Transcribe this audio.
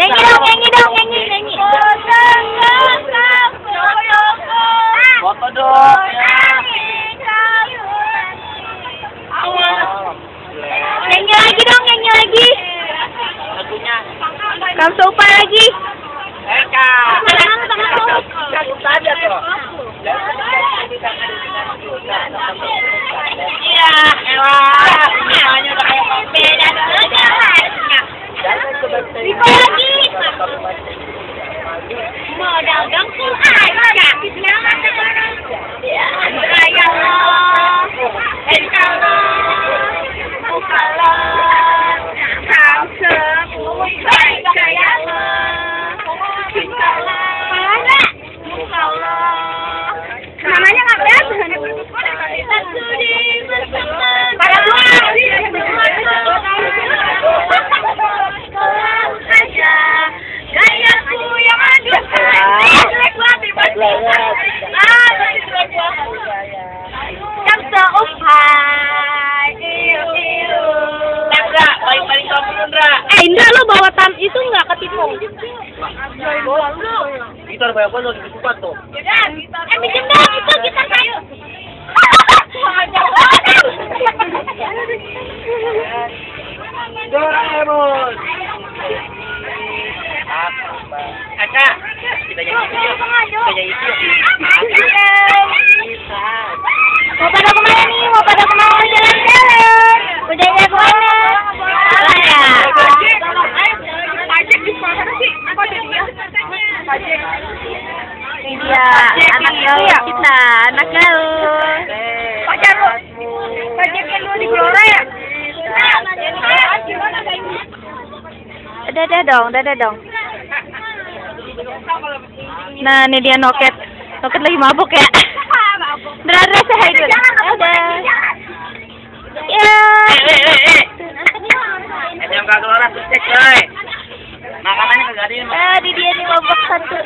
Nyanyi dong, nyanyi dong, nyanyi, nyanyi. Foto dong. Ya. Nyanyi lagi dong, nyanyi lagi. Lagunya. Kamu sopa lagi. Eka. Tangan, tangan, tangan. đứng thứ ai mà đạt thịt lớn Ah, jelek banget. Seupai. Iu, iu. Indra, paling-paling kamu Indra. Eh, Indra lu bawa tam itu nggak ada banyak banget di tuh. Eh, dong itu kita kayu. Doraemon. Kita jadi itu yuk. Kita jadi itu yuk. Bisa. Mau pada ke mana nih? Mau pada ke mana jalan-jalan? Udah ya ke mana? Salah ya? Ini dia anak gaul kita, anak gaul. Pacar lu. Pajaknya lu di Gelora ya? Dadah dong, dadah dong. Nah, ini dia Noket. Noket lagi mabuk ya. Dara saya hai dulu. Dadah. Ya. Eh, eh, eh, eh. Yang kagak orang sukses, coy. Makanannya kagak ada ini. Eh, di dia nih mabuk satu.